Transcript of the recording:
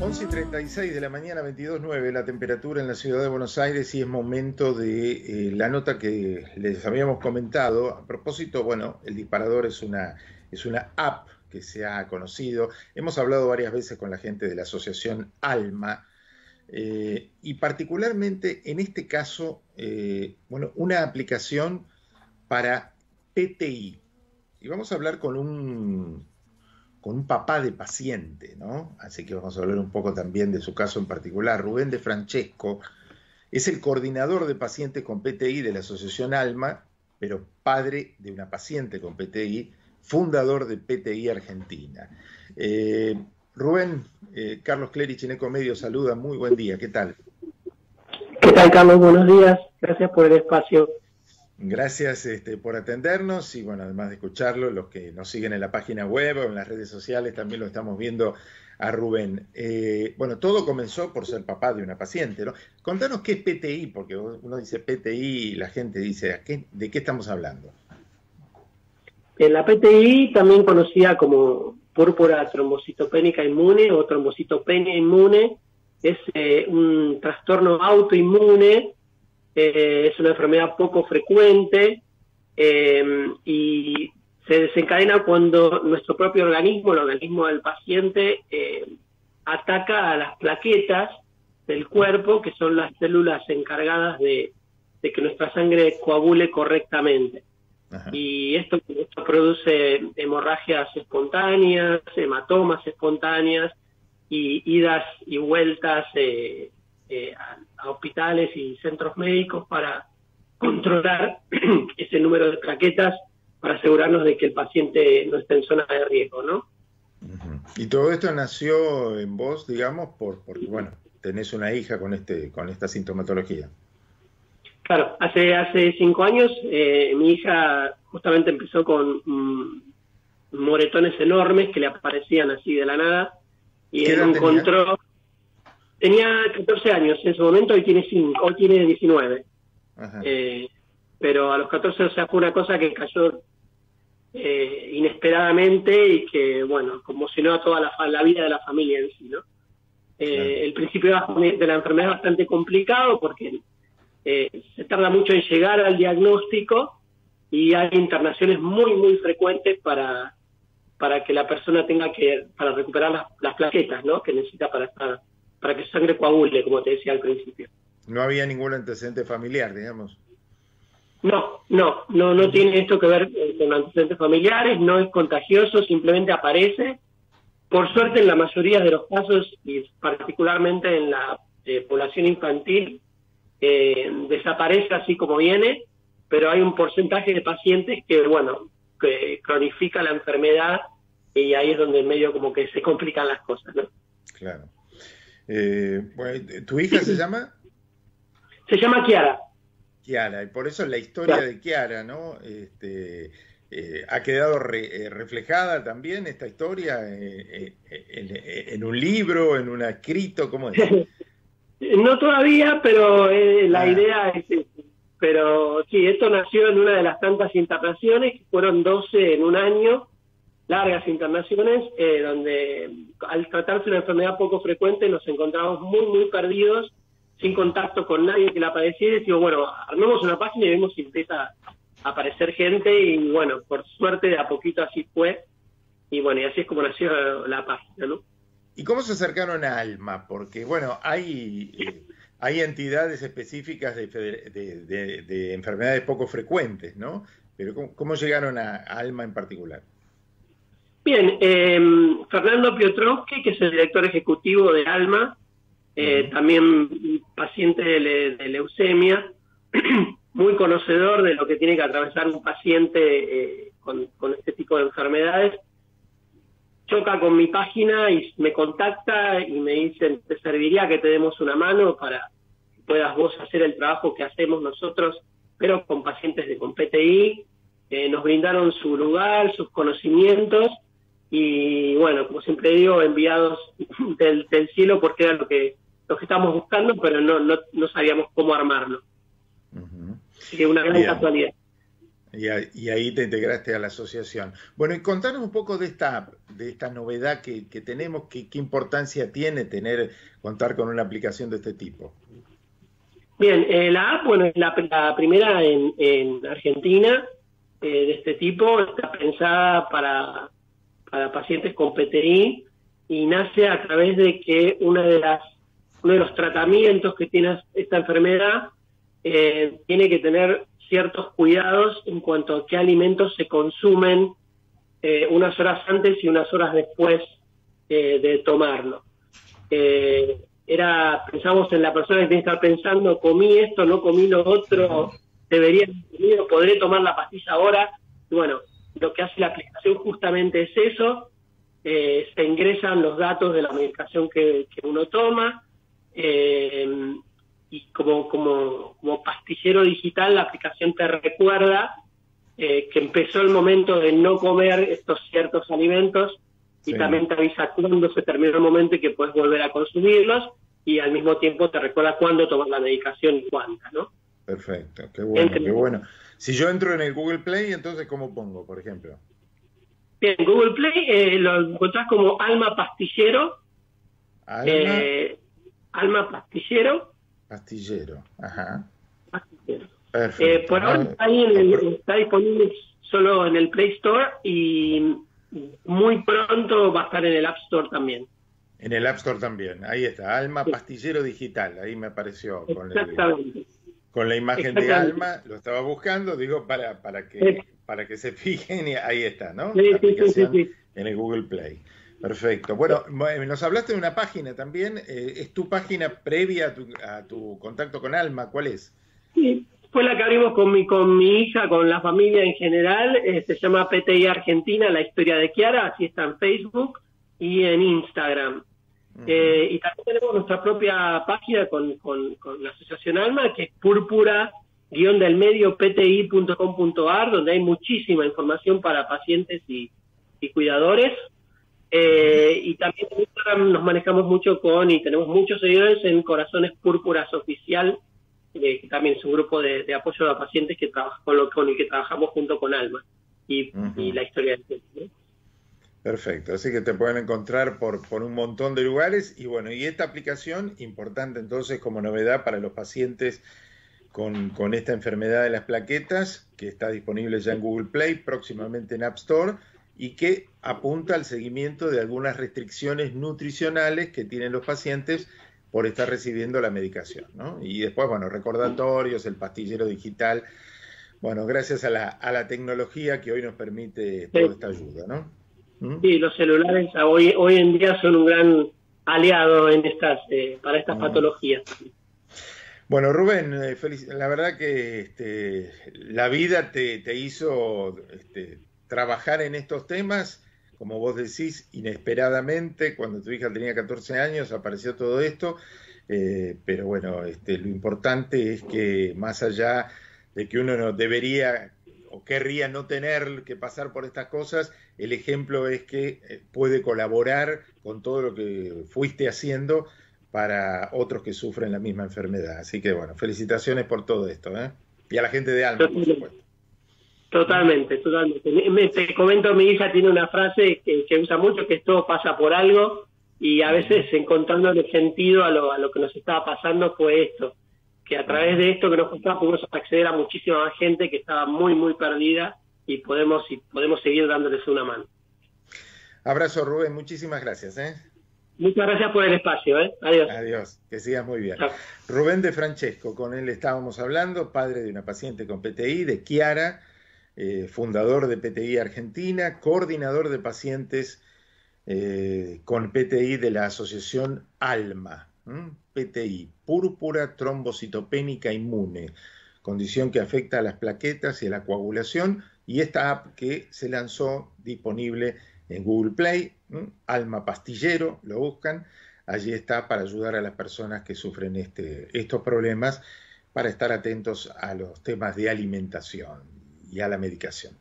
11 y 36 de la mañana, 22.9, la temperatura en la ciudad de Buenos Aires y es momento de eh, la nota que les habíamos comentado. A propósito, bueno, el disparador es una, es una app que se ha conocido. Hemos hablado varias veces con la gente de la asociación Alma eh, y particularmente en este caso, eh, bueno, una aplicación para PTI. Y vamos a hablar con un con un papá de paciente, ¿no? Así que vamos a hablar un poco también de su caso en particular. Rubén de Francesco es el coordinador de pacientes con PTI de la Asociación Alma, pero padre de una paciente con PTI, fundador de PTI Argentina. Eh, Rubén, eh, Carlos Clerici en Ecomedio saluda, muy buen día, ¿qué tal? ¿Qué tal, Carlos? Buenos días, gracias por el espacio. Gracias este, por atendernos y bueno, además de escucharlo, los que nos siguen en la página web o en las redes sociales también lo estamos viendo a Rubén. Eh, bueno, todo comenzó por ser papá de una paciente, ¿no? Contanos qué es PTI, porque uno dice PTI y la gente dice, ¿de qué estamos hablando? La PTI, también conocida como púrpura trombocitopénica inmune o trombocitopenia inmune, es eh, un trastorno autoinmune eh, es una enfermedad poco frecuente eh, y se desencadena cuando nuestro propio organismo, el organismo del paciente, eh, ataca a las plaquetas del cuerpo, que son las células encargadas de, que nuestra sangre coagule correctamente. Y esto, esto, produce hemorragias espontáneas, hematomas espontáneas y idas y vueltas eh, hospitales y centros médicos para controlar ese número de plaquetas para asegurarnos de que el paciente no esté en zona de riesgo, ¿no? Y todo esto nació en vos, digamos, por, porque, bueno, tenés una hija con, este, con esta sintomatología. Claro, hace, hace cinco años eh, mi hija justamente empezó con mm, moretones enormes que le aparecían así de la nada y encontró... Tenía 14 años en su momento, hoy tiene 5, hoy tiene 19. Eh, pero a los 14, o sea, fue una cosa que cayó eh, inesperadamente y que, bueno, conmocionó a toda la, vida de la familia en sí, ¿no? Eh, el principio de la enfermedad es bastante complicado porque se tarda mucho en llegar al diagnóstico y hay internaciones muy, muy frecuentes para, para que la persona tenga que, para recuperar las, las plaquetas, ¿no? Que necesita para estar para que su sangre coagule, como te decía al principio. No había ningún antecedente familiar, digamos. No, no, no, no tiene esto que ver eh, con antecedentes familiares, no es contagioso, simplemente aparece. Por suerte, en la mayoría de los casos, y particularmente en la eh, población infantil, eh, desaparece así como viene, pero hay un porcentaje de pacientes que, bueno, que cronifica la enfermedad y ahí es donde en medio como que se complican las cosas, ¿no? Claro. Eh, ¿Tu hija se llama? Se llama Kiara. Kiara, y por eso la historia de Kiara, ¿no? Este, eh, ¿Ha quedado eh, reflejada también esta historia en, un libro, en un escrito? ¿Cómo es? no todavía, pero la ah. idea es... Pero sí, esto nació en una de las tantas internaciones, que fueron 12 en un año, largas internaciones, eh, donde al tratarse una enfermedad poco frecuente nos encontramos muy, muy perdidos, sin contacto con nadie que la padeciera, y digo, bueno, armemos una página y vemos si empieza a aparecer gente, y bueno, por suerte de a poquito así fue, y bueno, y así es como nació la página, ¿no? ¿Y cómo se acercaron a Alma? Porque, bueno, hay, eh, hay entidades específicas de, de, enfermedades poco frecuentes, ¿no? Pero ¿cómo, llegaron a Alma en particular? Bien, em, Fernando Piotrowski, que es el director ejecutivo de ALMA, eh, también paciente de, leucemia, muy conocedor de lo que tiene que atravesar un paciente eh, con, este tipo de enfermedades, choca con mi página y me contacta y me dice, te serviría que te demos una mano para que puedas vos hacer el trabajo que hacemos nosotros, pero con pacientes de con PTI. Eh, nos brindaron su lugar, sus conocimientos y bueno, como siempre digo, enviados del, cielo porque era lo que, lo que estábamos buscando, pero no, no, no sabíamos cómo armarlo. Así que una gran casualidad. Y, ahí te integraste a la asociación. Bueno, y contanos un poco de esta, de esta novedad que, tenemos, qué importancia tiene tener, contar con una aplicación de este tipo. Bien, eh, la app, bueno, es la, primera en, Argentina eh, de este tipo, está pensada para, para pacientes con PTI y nace a través de que una de las, uno de los tratamientos que tiene esta enfermedad eh, tiene que tener ciertos cuidados en cuanto a qué alimentos se consumen eh, unas horas antes y unas horas después eh, de tomarlo. era, pensamos en la persona que tiene que estar pensando, comí esto, no comí lo otro, debería haber podré tomar la pastilla ahora. Y bueno, lo que hace la aplicación justamente es eso, se ingresan los datos de la medicación que, uno toma, eh, y como, como, como pastillero digital la aplicación te recuerda eh, que empezó el momento de no comer estos ciertos alimentos y también te avisa cuándo se termina el momento y que puedes volver a consumirlos y al mismo tiempo te recuerda cuándo tomar la medicación y cuánta, ¿no? Perfecto, qué bueno, qué bueno. Si yo entro en el Google Play, entonces ¿cómo pongo, por ejemplo? Bien, Google Play eh, lo encontrás como Alma Pastillero. Alma, eh, Alma Pastillero Pastillero, ajá. Pastillero. Eh, por ahora está, ahí está disponible solo en el Play Store y muy pronto va a estar en el App Store también. En el App Store también, ahí está, Alma Pastillero Digital, ahí me apareció con, con la imagen de Alma, lo estaba buscando, digo, para, para, que, para que se fijen y ahí está, ¿no? Sí, sí, sí, en el Google Play. Perfecto. Bueno, nos hablaste de una página también. Eh, ¿Es tu página previa a tu, contacto con Alma? ¿Cuál es? Sí, fue la que abrimos con mi, con mi hija, con la familia en general. Eh, se llama PTI Argentina, la historia de Kiara. Así está en Facebook y en Instagram. Eh, y también tenemos nuestra propia página con, con, la Asociación Alma, que es púrpura del medio pti.com.ar, donde hay muchísima información para pacientes y cuidadores. Eh, y también en Instagram nos manejamos mucho con, y tenemos muchos seguidores en Corazones Púrpuras Oficial, eh, que también es un grupo de, apoyo a pacientes que trabaja, con, lo, con el que trabajamos junto con Alma y, la historia del tiempo. Perfecto, así que te pueden encontrar por, por un montón de lugares y bueno, y esta aplicación, importante entonces como novedad para los pacientes con, con esta enfermedad de las plaquetas, que está disponible ya en Google Play, próximamente en App Store y que apunta al seguimiento de algunas restricciones nutricionales que tienen los pacientes por estar recibiendo la medicación, ¿no? Y después, bueno, recordatorios, el pastillero digital, bueno, gracias a la, a la tecnología que hoy nos permite toda esta ayuda, ¿no? Sí, los celulares hoy, hoy en día son un gran aliado en estas, eh, para estas patologías. Bueno, Rubén, eh, la verdad que este, la vida te, te hizo este, trabajar en estos temas, como vos decís, inesperadamente, cuando tu hija tenía 14 años apareció todo esto, eh, pero bueno, este, lo importante es que más allá de que uno no debería o querría no tener que pasar por estas cosas, el ejemplo es que eh, puede colaborar con todo lo que fuiste haciendo para otros que sufren la misma enfermedad. Así que bueno, felicitaciones por todo esto. ¿eh? Y a la gente de Alma, por supuesto. Totalmente, totalmente. Me, te comento, mi hija tiene una frase que, usa mucho, que todo pasa por algo, y a veces encontrando el sentido a lo, a lo que nos estaba pasando fue esto, que a través de esto que nos costaba pudimos acceder a muchísima más gente que estaba muy, muy perdida y podemos, y podemos seguir dándoles una mano. Abrazo, Rubén, muchísimas gracias. ¿eh? Muchas gracias por el espacio. ¿eh? Adiós. Adiós, que sigas muy bien. Rubén de Francesco, con él estábamos hablando, padre de una paciente con PTI, de Kiara eh, fundador de PTI Argentina, coordinador de pacientes eh, con PTI de la asociación ALMA, PTI, púrpura trombocitopénica inmune, condición que afecta a las plaquetas y a la coagulación, y esta app que se lanzó disponible en Google Play, Alma Pastillero, lo buscan, allí está para ayudar a las personas que sufren este, estos problemas, para estar atentos a los temas de alimentación y a la medicación.